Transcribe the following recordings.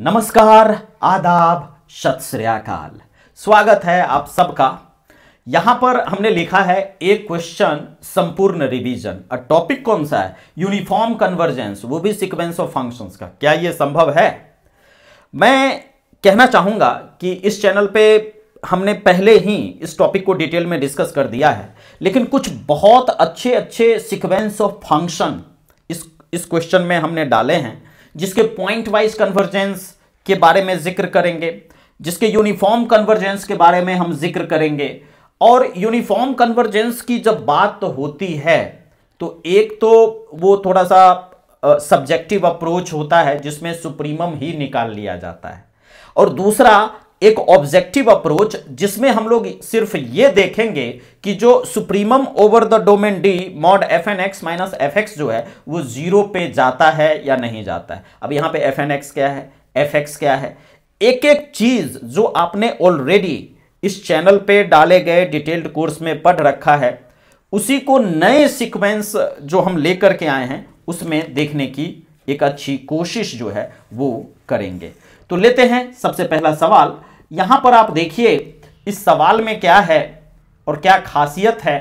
नमस्कार, आदाब सत श्रीकाल स्वागत है आप सबका। यहाँ पर हमने लिखा है, एक क्वेश्चन संपूर्ण रिवीजन और टॉपिक कौन सा है? यूनिफॉर्म कन्वर्जेंस वो भी सीक्वेंस ऑफ़ फ़ंक्शंस का। क्या ये संभव है? मैं कहना चाहूँगा कि इस चैनल पे हमने पहले ही इस टॉपिक को डिटेल में डिस्कस कर दिया है। लेकिन कुछ बहुत अच्छे अच्छे सीक्वेंस ऑफ़ फ़ंक्शन इस इस क्वेश्चन में हमने डाले हैं। जिसके पॉइंट वाइज कन्वर्जेंस के बारे में ज़िक्र करेंगे, जिसके यूनिफॉर्म कन्वर्जेंस के बारे में हम ज़िक्र करेंगे। और यूनिफॉर्म कन्वर्जेंस की जब बात होती है तो एक तो वो थोड़ा सा सब्जेक्टिव अप्रोच होता है, जिसमें सुप्रीमम ही निकाल लिया जाता है। और दूसरा एक ऑब्जेक्टिव अप्रोच जिसमें हम लोग सिर्फ़ ये देखेंगे कि जो supremum over the domain D mod F N X minus F X जो है, वो ज़ीरो पे जाता है या नहीं जाता है। अब यहाँ पे एफ़ एन एक्स क्या है? एफ़ एक्स क्या है? एक एक चीज़ जो आपने ऑलरेडी इस चैनल पे डाले गए डिटेल्ड कोर्स में पढ़ रखा है, उसी को नए सीक्वेंस जो हम लेकर के आए हैं, उसमें देखने की एक अच्छी कोशिश जो है, वो करेंगे। तो लेते हैं सबसे पहला सवाल। यहाँ पर आप देखिए, इस सवाल में क्या है और क्या खासियत है।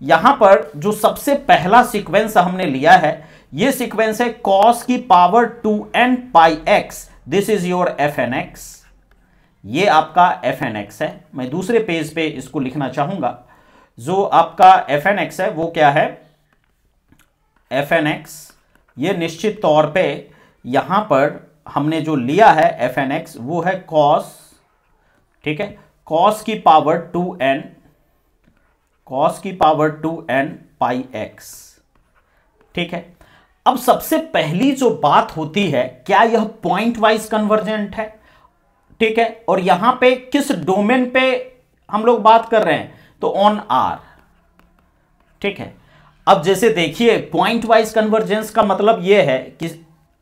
यहाँ पर जो सबसे पहला सीक्वेंस हमने लिया है यह सीक्वेंस है कॉस की power two N pi X this is your F N X ये आपका एफ़ एन एक्स है। मैं दूसरे पेज पे इसको लिखना चाहूँगा। जो आपका एफ़ एन एक्स है, वो क्या है? एफ़ एन एक्स ये निश्चित तौर पे यहाँ पर हमने जो लिया है एफ़ एन एक्स वो है कॉस ठीक है? कॉस की पावर टू एन कॉस की power two N pi X ठीक है? अब सबसे पहली जो बात होती है, क्या यह पॉइंट वाइज कन्वर्जेंट है? ठीक है? और यहाँ पे किस डोमेन पे हम लोग बात कर रहे हैं? तो ऑन आर ठीक है? अब जैसे देखिए पॉइंट वाइज कन्वर्जेंस का मतलब यह है कि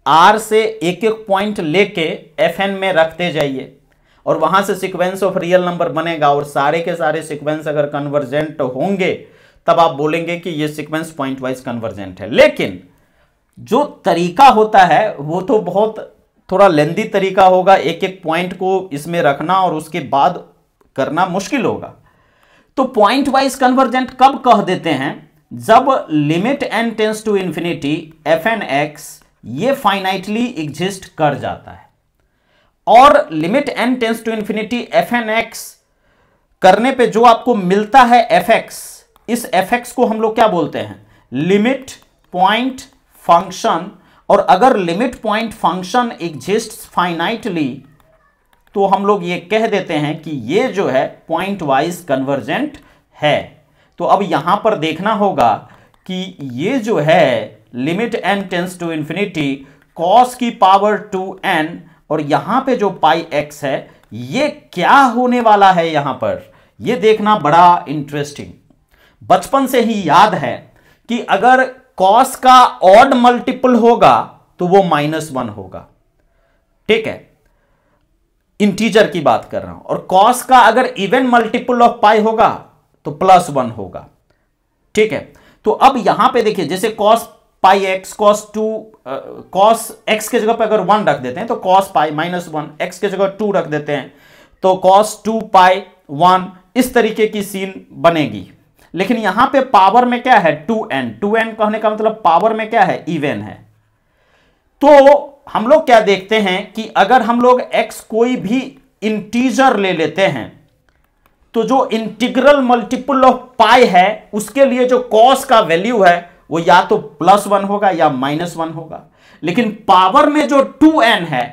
आर से एक एक पॉइंट लेके एफ़ एन में रखते जाइए। और वहाँ से सीक्वेंस ऑफ़ रियल नंबर बनेगा और सारे के सारे सीक्वेंस अगर कन्वर्जेंट होंगे, तब आप बोलेंगे कि ये सीक्वेंस पॉइंट वाइज कन्वर्जेंट है। लेकिन जो तरीका होता है, वो तो बहुत थोड़ा लेंदी तरीका होगा। एक एक पॉइंट को इसमें रखना और उसके बाद करना मुश्किल होगा। तो पॉइंट वाइज कन्वर्जेंट कब कह देते हैं? जब limit N tends to infinity F N X ये फाइनाइटली एग्जिस्ट कर जाता है। और limit N tends to infinity F N X करने पे जो आपको मिलता है एफ़ एक्स इस एफ़ एक्स को हम लोग क्या बोलते हैं? लिमिट पॉइंट फ़ंक्शन और अगर limit point function exist finitely तो हम लोग ये कह देते हैं कि ये जो है पॉइंट वाइज कन्वर्जेंट है। तो अब यहाँ पर देखना होगा कि ये जो है limit N tends to infinity cos की पावर टू एन और यहाँ पे जो पाई एक्स है, ये क्या होने वाला है यहाँ पर? ये देखना बड़ा इंटरेस्टिंग बचपन से ही याद है कि अगर कॉस का ऑड मल्टीपल होगा तो वो माइनस वन होगा। ठीक है? इंटीजर की बात कर रहा हूँ। और कॉस का अगर इवन मल्टीपल ऑफ़ पाई होगा तो प्लस वन होगा। ठीक है? तो अब यहाँ पे देखिए, जैसे cos pi X cos two cos X के जगह पे अगर वन रख देते हैं तो cos pi minus one X के जगह टू रख देते हैं तो कॉस टू पाई वन इस तरीके की सीन बनेगी। लेकिन यहाँ पे पावर में क्या है? टू एन टू एन कहने का मतलब पावर में क्या है? इवन है। तो हम लोग क्या देखते हैं कि अगर हम लोग एक्स कोई भी इंटीजर ले लेते हैं तो जो इंटीग्रल मल्टीपल ऑफ़ पाई है, उसके लिए जो कॉस का वैल्यू है वो या तो प्लस वन होगा या माइनस वन होगा। लेकिन पावर में जो टू एन है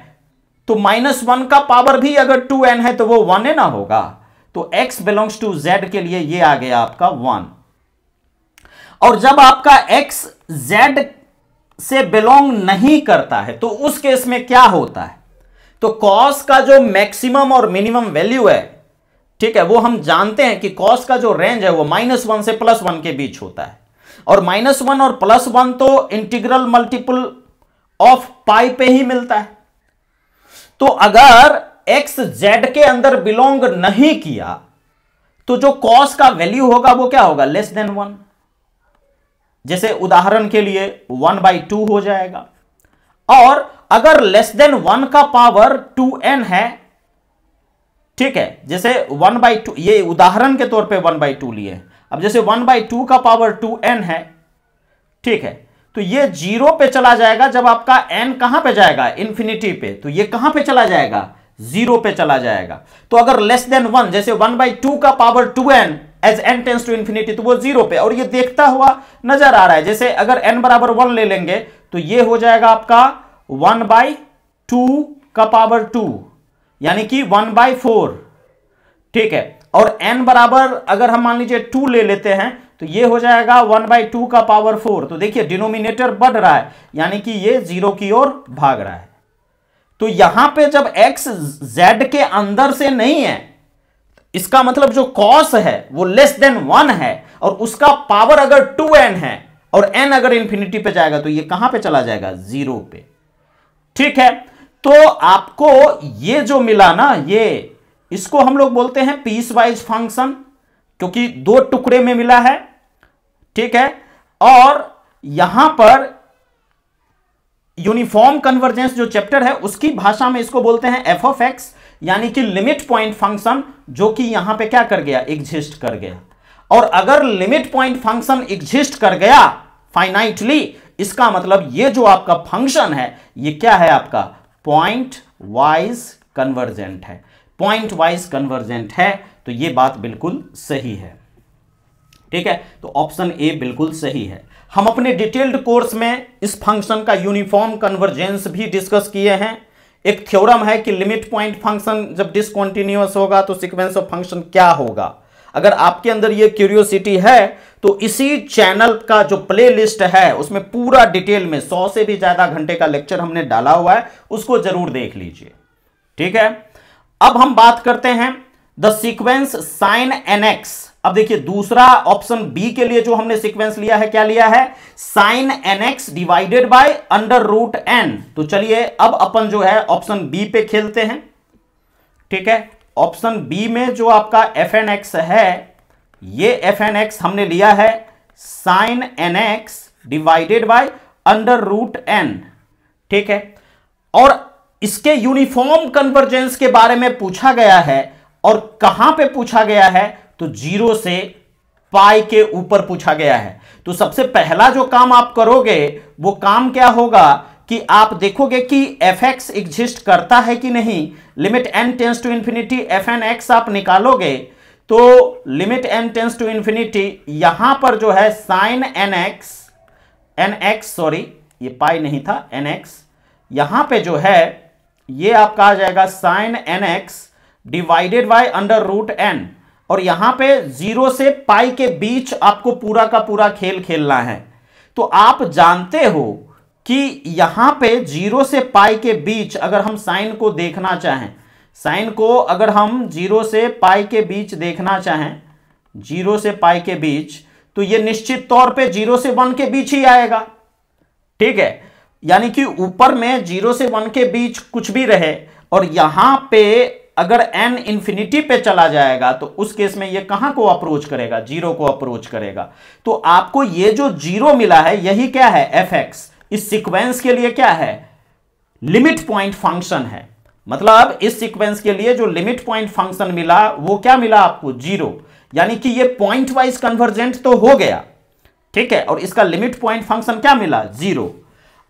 तो माइनस वन का पावर भी अगर टू एन है तो वो वन ना होगा। तो x बिलोंग्स टू z के लिए ये आ गया आपका वन। और जब आपका x z से बिलोंग नहीं करता है तो उस केस में क्या होता है? तो कॉस का जो मैक्सिमम और मिनिमम वैल्यू है, ठीक है, वो हम जानते हैं कि कॉस का जो रेंज है, वो माइनस वन से प्लस वन के बीच होता है। और माइनस वन और प्लस वन तो इंटीग्रल मल्टीपल ऑफ़ पाई पे ही मिलता है। तो अगर एक्स जेड के अंदर बिलोंग नहीं किया तो जो कॉस का वैल्यू होगा वो क्या होगा? लेस देन वन जैसे उदाहरण के लिए वन बाई टू हो जाएगा। और अगर लेस देन वन का पावर टू एन है, ठीक है, जैसे वन बाई टू ये उदाहरण के तौर पे वन बाई टू लिए अब जैसे वन बाई टू का पावर टू एन है, ठीक है तो ये ज़ीरो पे चला जाएगा जब आपका एन कहाँ पे जाएगा? इंफिनिटी पे। तो ये कहाँ पे चला जाएगा? ज़ीरो पे चला जाएगा। तो अगर लेस देन वन, जैसे वन बाई टू का power two N, as N tends to infinity तो वो ज़ीरो पे। और ये देखता हुआ नज़र आ रहा है, जैसे अगर एन बराबर वन ले लेंगे तो ये हो जाएगा आपका वन बाई टू का पावर टू, यानी कि वन बाई फोर, ठीक है। और एन बराबर अगर हम मान लीजिए टू ले लेते हैं तो ये हो जाएगा वन बाई टू का पावर फोर तो देखिए डिनोमिनेटर बढ़ रहा है, यानी कि ये ज़ीरो की ओर भाग रहा है। तो यहाँ पे जब एक्स जेड के अंदर से नहीं है, इसका मतलब जो कॉस है, वो लेस देन वन है, और उसका पावर अगर टू एन है, और एन अगर इंफिनिटी पे जाएगा तो ये कहाँ पे चला जाएगा? ज़ीरो पे। ठीक है? तो आपको ये जो मिला ना, ये इसको हम लोग बोलते हैं पीस वाइज फ़ंक्शन, क्योंकि दो टुकड़े में मिला है, ठीक है? और यहाँ पर यूनिफॉर्म कन्वर्जेंस जो चैप्टर है, उसकी भाषा में इसको बोलते हैं एफ़ ऑफ़ एक्स यानी कि लिमिट पॉइंट फ़ंक्शन जो कि यहाँ पे क्या कर गया? एग्जिस्ट कर गया। और अगर लिमिट पॉइंट फ़ंक्शन एग्जिस्ट कर गया फाइनाइटली इसका मतलब ये जो आपका फ़ंक्शन है, ये क्या है आपका? पॉइंट वाइज कन्वर्जेंट है। पॉइंट वाइज कन्वर्जेंट है तो ये बात बिल्कुल सही है। ठीक है? तो ऑप्शन ए बिल्कुल सही है। हम अपने डिटेल्ड कोर्स में इस फ़ंक्शन का यूनिफॉर्म कन्वर्जेंस भी डिस्कस किए हैं। एक थ्योरम है कि लिमिट पॉइंट फ़ंक्शन जब डिसकंटिन्यूअस होगा तो सीक्वेंस ऑफ़ फ़ंक्शन क्या होगा? अगर आपके अंदर ये क्यूरियोसिटी है तो इसी चैनल का जो प्ले लिस्ट है, उसमें पूरा डिटेल में सौ से भी ज़्यादा घंटे का लेक्चर हमने डाला हुआ है, उसको ज़रूर देख लीजिए। ठीक है? अब हम बात करते हैं the sequence sine N X अब देखिए, दूसरा ऑप्शन बी के लिए जो हमने सीक्वेंस लिया है, क्या लिया है? Sine N X divided by under root N तो चलिए, अब अपन जो है ऑप्शन बी पे खेलते हैं। ठीक है? ऑप्शन बी में जो आपका एफ़ एन एक्स है, ये एफ़ एन एक्स हमने लिया है sine N X divided by under root N ठीक है? और इसके यूनिफॉर्म कन्वर्जेंस के बारे में पूछा गया है और कहाँ पे पूछा गया है तो ज़ीरो से पाई के ऊपर पूछा गया है। तो सबसे पहला जो काम आप करोगे, वो काम क्या होगा कि आप देखोगे कि एफ़ एक्स एग्जिस्ट करता है कि नहीं limit N tends to infinity F N X आप निकालोगे तो limit N tends to infinity यहाँ पर जो है sine N X N X sorry ये पाई नहीं था एन एक्स यहाँ पे जो है ये आपका आ जाएगा sine N X divided by under root N और यहाँ पे ज़ीरो से पाई के बीच आपको पूरा का पूरा खेल खेलना है। तो आप जानते हो कि यहाँ पे ज़ीरो से पाई के बीच अगर हम साइन को देखना चाहें साइन को अगर हम ज़ीरो से पाई के बीच देखना चाहें ज़ीरो से पाई के बीच तो ये निश्चित तौर पे ज़ीरो से वन के बीच ही आएगा। ठीक है? यानी कि ऊपर में ज़ीरो से वन के बीच कुछ भी रहे और यहाँ पे अगर एन इंफिनिटी पे चला जाएगा तो उस केस में ये कहाँ को अप्रोच करेगा? ज़ीरो को अप्रोच करेगा। तो आपको ये जो ज़ीरो मिला है, यही क्या है? एफ़ एक्स इस सीक्वेंस के लिए क्या है? लिमिट पॉइंट फ़ंक्शन है। मतलब इस सीक्वेंस के लिए जो लिमिट पॉइंट फ़ंक्शन मिला, वो क्या मिला आपको? ज़ीरो। यानी कि ये पॉइंट वाइज कन्वर्जेंट तो हो गया। ठीक है? और इसका लिमिट पॉइंट फ़ंक्शन क्या मिला? ज़ीरो।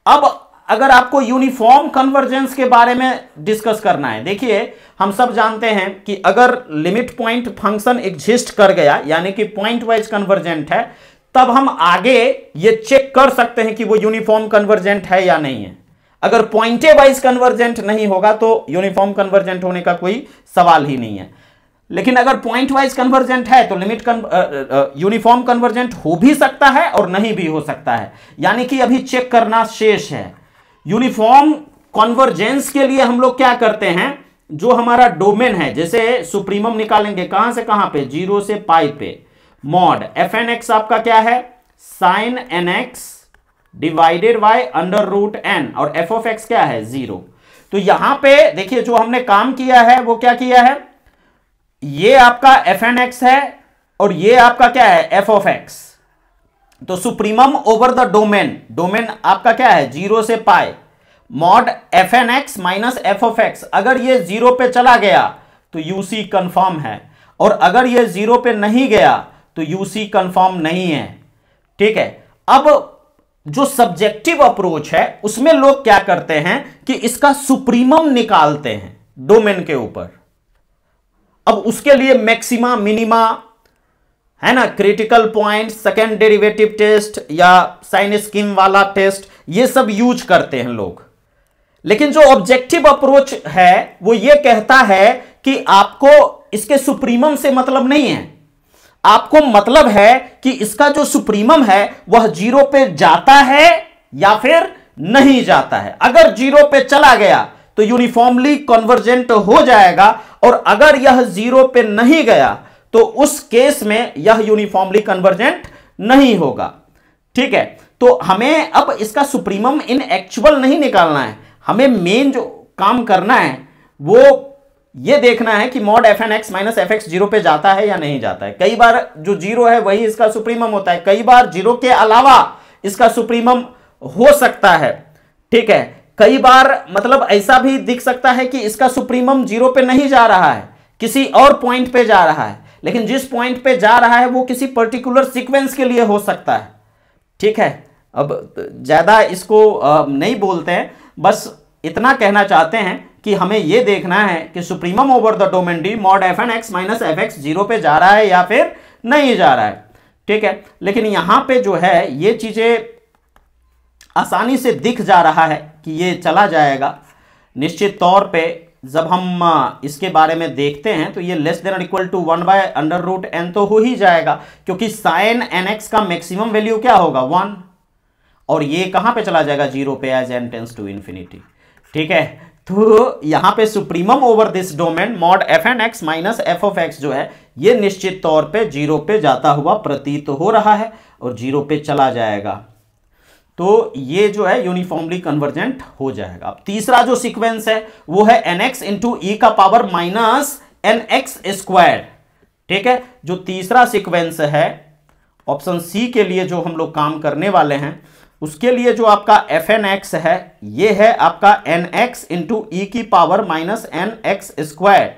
अब अगर आपको यूनिफॉर्म कन्वर्जेंस के बारे में डिस्कस करना है, देखिए, हम सब जानते हैं कि अगर लिमिट पॉइंट फ़ंक्शन एग्जिस्ट कर गया, यानी कि पॉइंट वाइज कन्वर्जेंट है, तब हम आगे ये चेक कर सकते हैं कि वो यूनिफॉर्म कन्वर्जेंट है या नहीं है। अगर पॉइंटे वाइज कन्वर्जेंट नहीं होगा तो यूनिफॉर्म कन्वर्जेंट होने का कोई सवाल ही नहीं है। लेकिन अगर पॉइंट वाइज कन्वर्जेंट है तो लिमिट यूनिफॉर्म कन्वर्जेंट हो भी सकता है और नहीं भी हो सकता है। यानी कि अभी चेक करना शेष है। यूनिफॉर्म कन्वर्जेंस के लिए हम लोग क्या करते हैं? जो हमारा डोमेन है, जैसे सुप्रीमम निकालेंगे, कहाँ से कहाँ पे? ज़ीरो से पाई पे। मॉड एफ़ एन एक्स आपका क्या है? Sine N X divided by under root N और एफ़ ऑफ़ एक्स क्या है? ज़ीरो तो यहाँ पे देखिए, जो हमने काम किया है, वो क्या किया है? ये आपका एफ़ एन एक्स है और ये आपका क्या है? एफ़ ऑफ़ एक्स तो supremum over the domain domain आपका क्या है? ज़ीरो से pi. Mod F N X minus F of X अगर ये ज़ीरो पे चला गया तो यूसी कंफर्म है. और अगर ये ज़ीरो पे नहीं गया तो यूसी कंफर्म नहीं है. ठीक है? अब जो सब्जेक्टिव अप्रोच है, उसमें लोग क्या करते हैं कि इसका सुप्रीमम निकालते हैं डोमेन के ऊपर. अब उसके लिए मैक्सिमा मिनिमा है ना critical point second derivative test या साइन स्कीम वाला टेस्ट ये सब यूज़ करते हैं लोग। लेकिन जो ऑब्जेक्टिव अप्रोच है, वो ये कहता है कि आपको इसके सुप्रीमम से मतलब नहीं है। आपको मतलब है कि इसका जो सुप्रीमम है, वह ज़ीरो पे जाता है या फिर नहीं जाता है। अगर ज़ीरो पे चला गया तो यूनिफॉर्मली कन्वर्जेंट हो जाएगा और अगर यह ज़ीरो पे नहीं गया तो उस केस में यह यूनिफॉर्मली कन्वर्जेंट नहीं होगा। ठीक है? तो हमें अब इसका सुप्रीमम इन एक्चुअल नहीं निकालना है। हमें मेन जो काम करना है, वो ये देखना है कि mod F N X minus F X zero पे जाता है या नहीं जाता है। कई बार जो ज़ीरो है, वही इसका सुप्रीमम होता है। कई बार ज़ीरो के अलावा इसका सुप्रीमम हो सकता है। ठीक है? कई बार मतलब ऐसा भी दिख सकता है कि इसका सुप्रीमम ज़ीरो पे नहीं जा रहा है, किसी और पॉइंट पे जा रहा है, लेकिन जिस पॉइंट पे जा रहा है वो किसी पर्टिकुलर सीक्वेंस के लिए हो सकता है। ठीक है? अब ज़्यादा इसको नहीं बोलते हैं, बस इतना कहना चाहते हैं कि हमें यह देखना है कि supremum over the domain D mod F N X minus F X zero पे जा रहा है या फिर नहीं जा रहा है। ठीक है? लेकिन यहाँ पे जो है, ये चीज़ें आसानी से दिख जा रहा है कि ये चला जाएगा। निश्चित तौर पे जब हम इसके बारे में देखते हैं तो ये less than equal to one by under root N तो हो ही जाएगा, क्योंकि साइन एन एक्स का मैक्सिमम वैल्यू क्या होगा? वन और ये कहाँ पे चला जाएगा? ज़ीरो पे as N tends to infinity ठीक है? तो यहाँ पे supremum over this domain mod F N X minus F of X जो है, ये निश्चित तौर पे ज़ीरो पे जाता हुआ प्रतीत हो रहा है और ज़ीरो पे चला जाएगा। तो ये जो है यूनिफॉर्मली कन्वर्जेंट हो जाएगा। अब तीसरा जो सीक्वेंस है, वो है एन एक्स इंटू ई का power minus N X square ठीक है? जो तीसरा सीक्वेंस है ऑप्शन सी के लिए जो हम लोग काम करने वाले हैं, उसके लिए जो आपका एफ़ एन एक्स है, ये है आपका एन एक्स इंटू ई की power minus N X square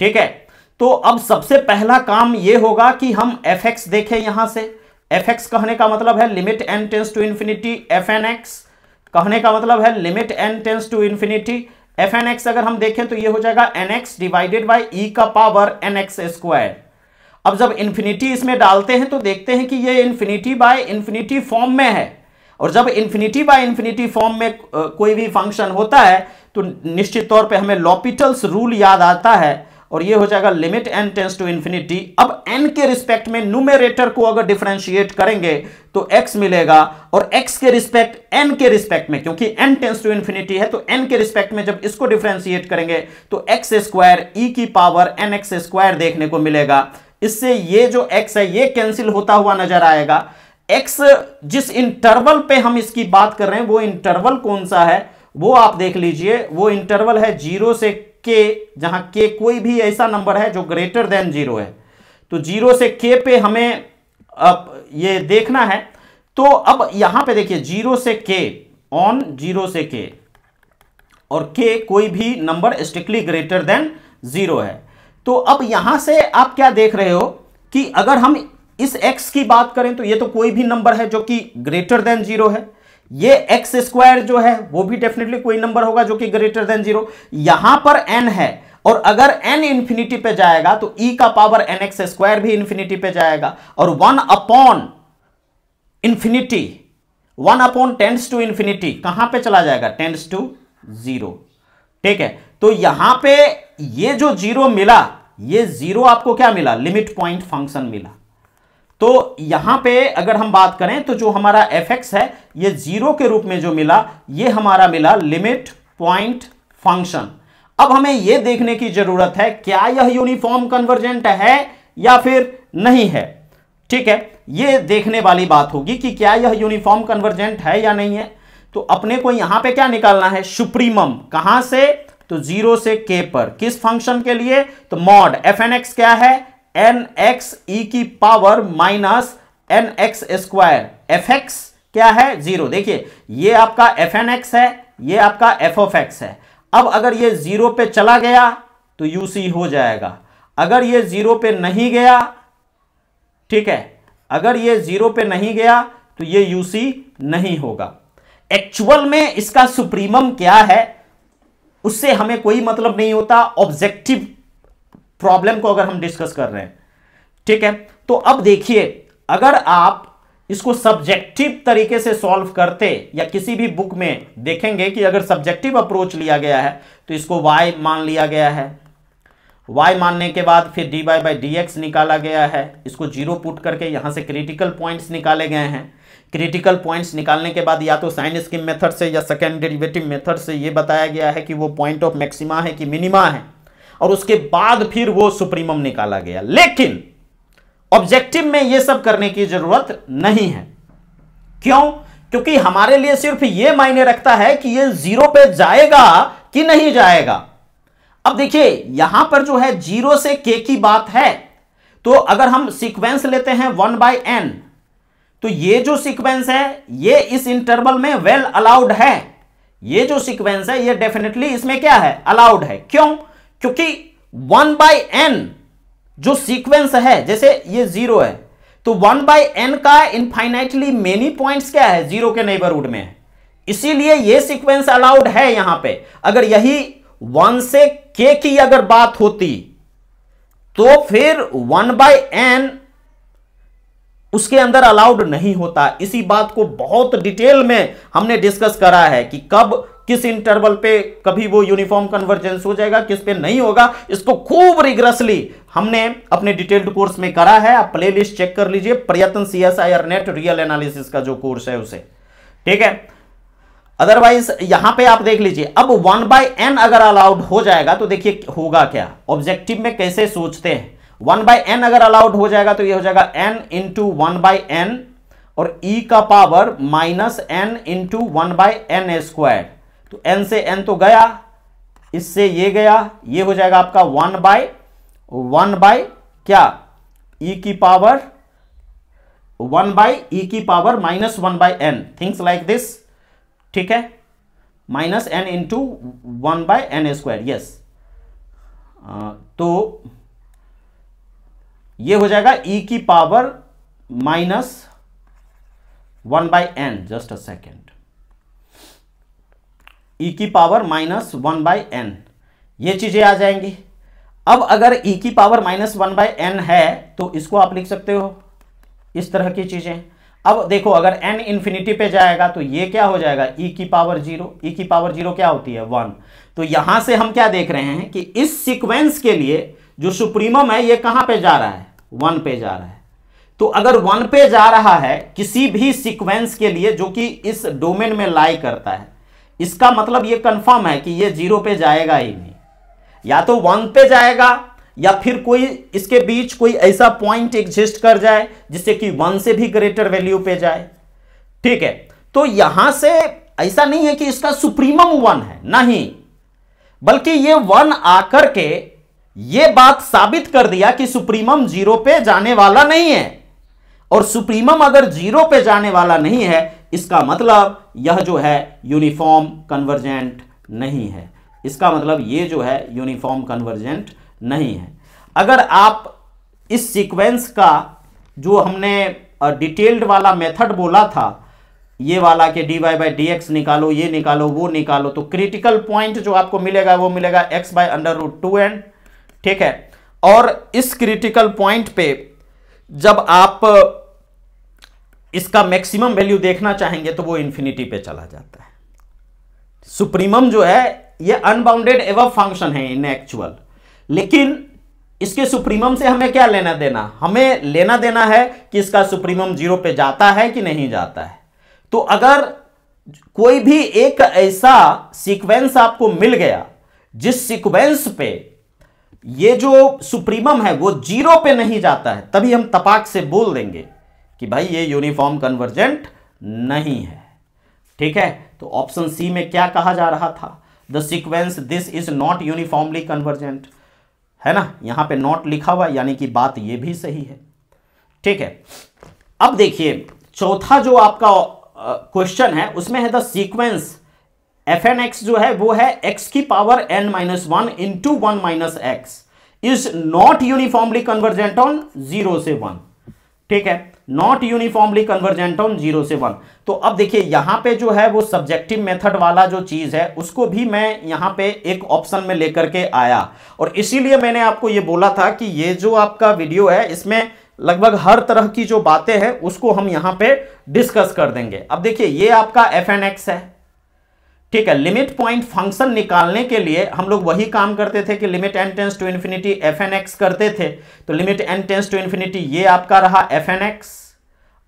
ठीक है? तो अब सबसे पहला काम ये होगा कि हम एफ़ एक्स देखें यहाँ से। एफ़ एक्स कहने का मतलब है limit N tends to infinity, F N X कहने का मतलब है limit N tends to infinity. F N X अगर हम देखें तो ये हो जाएगा N X divided by E का पावर एन एक्स स्क्वायर। अब जब इन्फिनिटी इसमें डालते हैं तो देखते हैं कि ये इन्फिनिटी बाय इन्फिनिटी फॉर्म में है। और जब इन्फिनिटी बाय इन्फिनिटी फॉर्म में कोई भी फ़ंक्शन होता है तो निश्चित तौर पे हमें लॉपिटल्स रूल याद आता है और ये हो जाएगा limit N tends to infinity अब एन के रिस्पेक्ट में न्यूमेरेटर को अगर डिफरेंशिएट करेंगे तो एक्स मिलेगा और एक्स के रिस्पेक्ट एन के रिस्पेक्ट में, क्योंकि एन टेंस टू इन्फिनिटी है तो एन के रिस्पेक्ट में जब इसको डिफरेंशिएट करेंगे तो एक्स स्क्वायर ई की पावर एन एक्स स्क्वायर देखने को मिलेगा। इससे ये जो एक्स है, ये कैंसिल होता हुआ नज़र आएगा। एक्स जिस इंटरवल पे हम इसकी बात कर रहे हैं, वो इंटरवल कौन सा है? वो आप देख लीजिए, वो इंटरवल है ज़ीरो से के जहाँ के कोई भी ऐसा नंबर है जो ग्रेटर देन ज़ीरो है। तो ज़ीरो से के पे हमें अब ये देखना है। तो अब यहाँ पे देखिए ज़ीरो से के ऑन ज़ीरो से के और के कोई भी number strictly greater than zero है। तो अब यहाँ से आप क्या देख रहे हो कि अगर हम इस एक्स की बात करें तो ये तो कोई भी नंबर है जो कि ग्रेटर देन ज़ीरो है। ये एक्स स्क्वायर जो है, वो भी डेफिनेटली कोई नंबर होगा जो कि ग्रेटर देन ज़ीरो यहाँ पर एन है, और अगर एन इंफिनिटी पे जाएगा तो ई e का पावर एन एक्स स्क्वायर भी इंफिनिटी पे जाएगा। और one upon infinity one upon tends to infinity कहाँ पे चला जाएगा? टेंस टू ज़ीरो ठीक है? तो यहाँ पे ये जो ज़ीरो मिला, ये ज़ीरो आपको क्या मिला? लिमिट पॉइंट फ़ंक्शन मिला। तो यहाँ पे अगर हम बात करें तो जो हमारा एफ़ एक्स है, ये ज़ीरो के रूप में जो मिला, ये हमारा मिला लिमिट पॉइंट फ़ंक्शन अब हमें यह देखने की ज़रूरत है, क्या यह यूनिफॉर्म कन्वर्जेंट है या फिर नहीं है? ठीक है, ये देखने वाली बात होगी कि क्या यह यूनिफॉर्म कन्वर्जेंट है या नहीं है। तो अपने को यहाँ पे क्या निकालना है? सुप्रीमम कहाँ से? तो ज़ीरो से के पर। किस फ़ंक्शन के लिए? तो मॉड एफ़ एन एक्स क्या है? एन एक्स ई की power minus N X square F X क्या है? ज़ीरो देखिए, ये आपका एफ़ एन एक्स है, ये आपका एफ़ ऑफ़ एक्स है। अब अगर ये ज़ीरो पे चला गया तो यूसी हो जाएगा। अगर ये ज़ीरो पे नहीं गया, ठीक है, अगर ये ज़ीरो पे नहीं गया तो ये यूसी नहीं होगा। एक्चुअल में इसका सुप्रीमम क्या है? उससे हमें कोई मतलब नहीं होता ऑब्जेक्टिव प्रॉब्लम को अगर हम डिस्कस कर रहे हैं, ठीक है? तो अब देखिए, अगर आप इसको सब्जेक्टिव तरीके से सॉल्व करते या किसी भी बुक में देखेंगे कि अगर सब्जेक्टिव अप्रोच लिया गया है तो इसको y मान लिया गया है। y मानने के बाद फिर dy बाई बाई डी निकाला गया है। इसको ज़ीरो पुट करके यहाँ से क्रिटिकल पॉइंट्स निकाले गए हैं। क्रिटिकल पॉइंट्स निकालने के बाद या तो साइन स्कीम मेथड से या सेकेंड डेरिवेटिव मेथड से ये बताया गया है कि वो पॉइंट ऑफ़ मैक्सिमा है कि मिनिमा है। और उसके बाद फिर वो सुप्रीमम निकाला गया। लेकिन ऑब्जेक्टिव में ये सब करने की ज़रूरत नहीं है। क्यों? क्योंकि हमारे लिए सिर्फ़ ये मायने रखता है कि ये ज़ीरो पे जाएगा कि नहीं जाएगा। अब देखिए, यहाँ पर जो है ज़ीरो से के की बात है। तो अगर हम सीक्वेंस लेते हैं वन बाय एन तो ये जो सीक्वेंस है, ये इस इंटरवल में वेल अलाउड है। ये जो सीक्वेंस है, ये डेफिनेटली इसमें क्या है? अलाउड है। क्यों? क्योंकि वन बाय एन जो सीक्वेंस है, जैसे ये ज़ीरो है तो वन बाय एन का इनफाइनाइटली मेनी पॉइंट्स क्या है? ज़ीरो के नेबरहुड में इसीलिए ये सीक्वेंस अलाउड है यहाँ पे। अगर यही वन से के की अगर बात होती तो फिर वन बाय एन उसके अंदर अलाउड नहीं होता। इसी बात को बहुत डिटेल में हमने डिस्कस करा है कि कब किस इंटरवल पे कभी वो यूनिफॉर्म कन्वर्जेंस हो जाएगा, किस पे नहीं होगा, इसको खूब रिग्रेसली हमने अपने डिटेल्ड कोर्स में करा है। आप प्लेलिस्ट चेक कर लीजिए, प्रयत्न C S I R NET real analysis का जो कोर्स है उसे। ठीक है? अदरवाइज़ यहाँ पे आप देख लीजिए, अब वन बाय एन अगर अलाउड हो जाएगा तो देखिए होगा क्या? ऑब्जेक्टिव में कैसे सोचते हैं? वन बाय एन अगर अलाउड हो जाएगा तो ये हो जाएगा n into one by n और ई e का power minus n into one by n square तो एन से एन तो गया, इससे ये गया, ये हो जाएगा आपका वन बाय वन बाय क्या? ई e की पावर, वन बाय ई की power minus one by n things like this, ठीक है? Minus n into one by n square yes तो ये हो जाएगा ई e की power minus one by n just a second e की power minus one by n ये चीज़ें आ जाएँगी। अब अगर ई e की power minus one by n है तो इसको आप लिख सकते हो। इस तरह की चीज़ें। अब देखो, अगर एन इंफिनिटी पे जाएगा तो ये क्या हो जाएगा? ई e की पावर ज़ीरो ई की पावर ज़ीरो क्या होती है? वन तो यहाँ से हम क्या देख रहे हैं कि इस सीक्वेंस के लिए जो सुप्रीमम है, ये कहाँ पे जा रहा है? वन पे जा रहा है। तो अगर वन पे जा रहा है, किसी भी सीक्वेंस के लिए जो कि इस डोमेन में लाई करता है इसका मतलब ये कंफर्म है कि ये ज़ीरो पे जाएगा ही नहीं। या तो वन पे जाएगा, या फिर कोई इसके बीच कोई ऐसा पॉइंट एग्जिस्ट कर जाए, जिससे कि वन से भी ग्रेटर वैल्यू पे जाए। ठीक है? तो यहाँ से ऐसा नहीं है कि इसका सुप्रीमम वन है, नहीं। बल्कि ये वन आकर के ये बात साबित कर दिया कि सुप्रीमम ज़ीरो पे जाने वाला नहीं है। और सुप्रीमम अगर ज़ीरो पे जाने वाला नहीं है, इसका मतलब यह जो है यूनिफॉर्म कन्वर्जेंट नहीं है। इसका मतलब ये जो है यूनिफॉर्म कन्वर्जेंट नहीं है। अगर आप इस सीक्वेंस का जो हमने डिटेल्ड वाला मेथड बोला था, ये वाला कि d y by d x निकालो, ये निकालो, वो निकालो तो क्रिटिकल पॉइंट जो आपको मिलेगा, वो मिलेगा x by under root two and ठीक है? और इस क्रिटिकल पॉइंट पे जब आप इसका मैक्सिमम वैल्यू देखना चाहेंगे तो वो इन्फिनिटी पे चला जाता है। सुप्रीमम जो है, ये अनबाउंडेड एवं फ़ंक्शन है इन एक्चुअल लेकिन इसके सुप्रीमम से हमें क्या लेना देना? हमें लेना देना है कि इसका सुप्रीमम ज़ीरो पे जाता है कि नहीं जाता है। तो अगर कोई भी एक ऐसा सीक्वेंस आपको मिल गया, जिस सीक्वेंस पे ये जो सुप्रीमम है, वो ज़ीरो पे नहीं जाता है, तभी हम तपाक से बोल देंगे। कि भाई ये यूनिफॉर्म कन्वर्जेंट नहीं है। ठीक है? तो ऑप्शन सी में क्या कहा जा रहा था? The sequence this is not uniformly convergent है ना? यहाँ पे नॉट लिखा हुआ यानी कि बात ये भी सही है। ठीक है? अब देखिए, चौथा जो आपका क्वेश्चन है, उसमें है the sequence f n x जो है, वो है एक्स की power n minus one into one minus x is not uniformly convergent on zero से वन ठीक है? Not uniformly convergent on zero से वन तो अब देखिए, यहाँ पे जो है वो सब्जेक्टिव मेथड वाला जो चीज़ है, उसको भी मैं यहाँ पे एक ऑप्शन में लेकर के आया। और इसीलिए मैंने आपको ये बोला था कि ये जो आपका वीडियो है, इसमें लगभग हर तरह की जो बातें हैं, उसको हम यहाँ पे डिस्कस कर देंगे। अब देखिए, ये आपका एफ़ एन एक्स है। ठीक है लिमिट पॉइंट फ़ंक्शन निकालने के लिए हम लोग वही काम करते थे कि limit n tends to infinity f n x करते थे। तो limit n tends to infinity ये आपका रहा एफ़ एन एक्स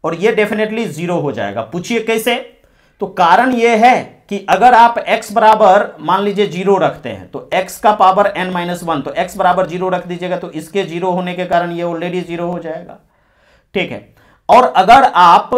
और ये डेफिनेटली ज़ीरो हो जाएगा। पूछिए कैसे? तो कारण ये है कि अगर आप x बराबर, मान लीजिए ज़ीरो रखते हैं तो x का पावर n माइनस वन तो x बराबर ज़ीरो रख दीजिएगा तो इसके ज़ीरो होने के कारण ये ऑलरेडी ज़ीरो हो जाएगा। ठीक है, और अगर आप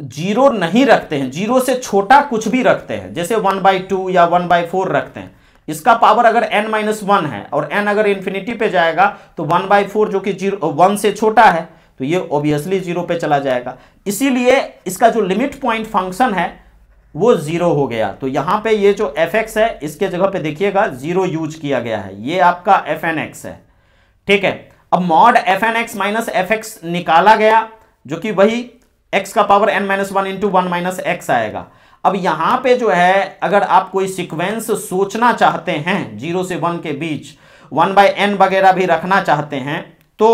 ज़ीरो नहीं रखते हैं, ज़ीरो से छोटा कुछ भी रखते हैं, जैसे वन बाई टू या वन बाई फोर रखते हैं, इसका पावर अगर एन माइनस वन है और एन अगर इन्फिनिटी पे जाएगा तो वन बाई फोर जो कि ज़ीरो, वन से छोटा है तो ये ऑब्वियसली ज़ीरो पे चला जाएगा। इसीलिए इसका जो लिमिट पॉइंट फ़ंक्शन है, वो ज़ीरो हो गया। तो यहाँ पे ये जो एफ़ एक्स है, इसके जगह पे देखिएगा, ज़ीरो यूज़ किया गया है। ये आपका एफ़ एन एक्स है। ठीक है? अब mod f n x minus f x निकाला गया, जो कि वही एक्स का power n minus one into one minus x आएगा। अब यहाँ पे जो है, अगर आप कोई सीक्वेंस सोचना चाहते हैं ज़ीरो से वन के बीच वन बाई एन वगैरह भी रखना चाहते हैं तो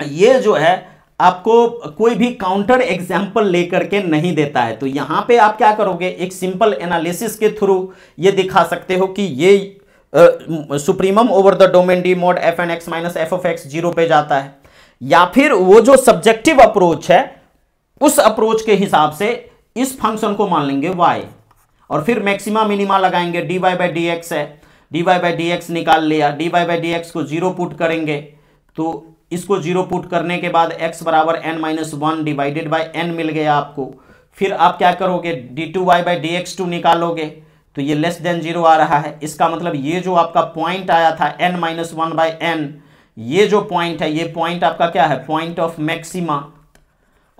ये जो है, आपको कोई भी काउंटर एग्ज़ाम्पल लेकर के नहीं देता है। तो यहाँ पे आप क्या करोगे, एक सिंपल एनालिसिस के थ्रू ये दिखा सकते हो कि ये supremum over the domain d mod f n x minus f of x zero पे जाता है। या फिर वो जो सब्जेक्टिव अप्रोच है उस अप्रोच के हिसाब से इस फ़ंक्शन को मान लेंगे वाई और फिर मैक्सिमा मिनिमा लगाएँगे d y by d x है। D y by d x निकाल लिया। D y by d x को ज़ीरो पुट करेंगे। तो इसको ज़ीरो पुट करने के बाद x बराबर n minus one divided by n मिल गया आपको। फिर आप क्या करोगे? D two y by d x two निकालोगे। तो ये लेस देन ज़ीरो आ रहा है। इसका मतलब ये जो आपका पॉइंट आया था n minus one by n ये जो पॉइंट है, ये पॉइंट आपका क्या है? पॉइंट ऑफ़ मैक्सिमा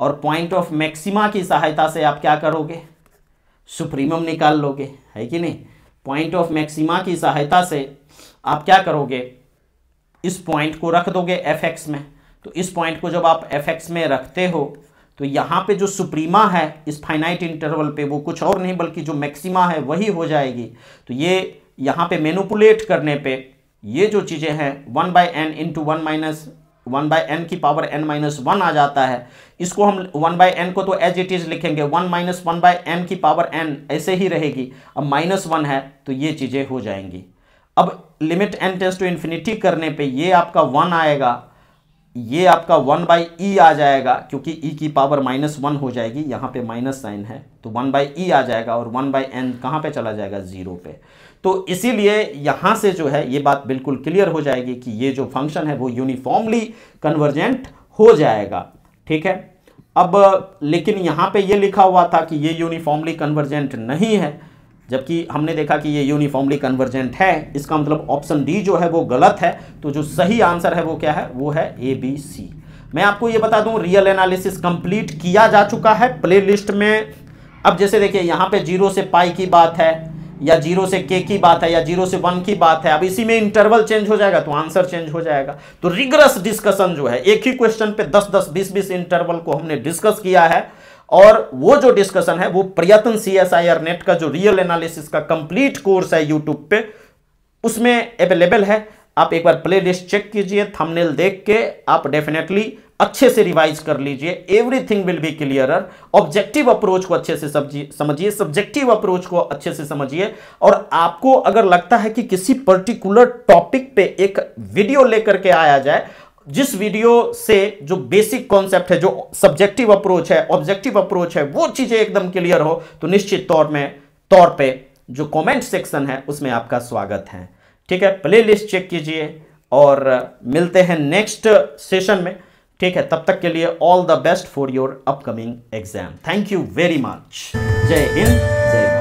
और पॉइंट ऑफ़ मैक्सिमा की सहायता से आप क्या करोगे? सुप्रीमम निकाल लोगे, है कि नहीं? पॉइंट ऑफ़ मैक्सिमा की सहायता से आप क्या करोगे? इस पॉइंट को रख दोगे एफ़ एक्स में। तो इस पॉइंट को जब आप एफ़ एक्स में रखते हो तो यहाँ पे जो सुप्रीमा है, इस फाइनाइट इंटरवल पे वो कुछ और नहीं, बल्कि जो मैक्सिमा है वही हो जाएगी। तो ये यहाँ पे मैनुपुलेट करने पे ये जो चीज़ें हैं one by n into one minus one by n की पावर एन माइनस वन आ जाता है। इसको हम वन बाई एन को तो एज इट इज़ लिखेंगे। One minus one by n की पावर एन ऐसे ही रहेगी। अब माइनस वन है तो ये चीज़ें हो जाएँगी। अब limit n tends to infinity करने पे ये आपका वन आएगा। ये आपका वन बाई ई आ जाएगा, क्योंकि ई e की पावर माइनस वन हो जाएगी। यहाँ पे माइनस साइन है तो वन बाई ई आ जाएगा और वन बाई एन कहाँ पे चला जाएगा? ज़ीरो पे। तो इसीलिए यहाँ से जो है, ये बात बिल्कुल क्लियर हो जाएगी कि ये जो फ़ंक्शन है वो यूनिफॉर्मली कन्वर्जेंट हो जाएगा। ठीक है? अब, लेकिन यहाँ पे ये लिखा हुआ था कि ये यूनिफॉर्मली कन्वर्जेंट नहीं है, जबकि हमने देखा कि ये यूनिफॉर्मली कन्वर्जेंट है, इसका मतलब ऑप्शन डी जो है वो गलत है तो जो सही आंसर है वो क्या है? वो है ए बी सी मैं आपको ये बता दूँ रियल एनालिसिस कंप्लीट किया जा चुका है प्ले लिस्ट में। अब जैसे देखिए, यहाँ पे ज़ीरो से पाई की बात है या ज़ीरो से के की बात है या ज़ीरो से वन की बात है, अब इसी में इंटरवल चेंज हो जाएगा तो आंसर चेंज हो जाएगा। तो रिगरस डिस्कशन जो है, एक ही क्वेश्चन पे दस दस, बीस बीस इंटरवल को हमने डिस्कस किया है, और वो जो डिस्कशन है, वो Prayatna C S I R NET का जो रियल एनालिसिस का कंप्लीट कोर्स है यूट्यूब पे, उसमें अवेलेबल है। आप एक बार प्ले लिस्ट चेक कीजिए थंबनेल देख के आप डेफिनेटली अच्छे से रिवाइज कर लीजिए। Everything will be clear objective approach को अच्छे से समझिए सब्जेक्टिव अप्रोच को अच्छे से समझिए। और आपको अगर लगता है कि किसी पर्टिकुलर टॉपिक पे एक वीडियो लेकर के आया जाए, जिस वीडियो से जो बेसिक कॉन्सेप्ट है, जो सब्जेक्टिव अप्रोच है ऑब्जेक्टिव अप्रोच है, वो चीज़ें एकदम क्लियर हो तो निश्चित तौर में तौर पे जो कमेंट सेक्शन है, उसमें आपका स्वागत है। ठीक है? प्ले लिस्ट चेक कीजिए और मिलते हैं नेक्स्ट सेशन में। ठीक है, तब तक के लिए all the best for your upcoming exam thank you very much जय हिंद, जय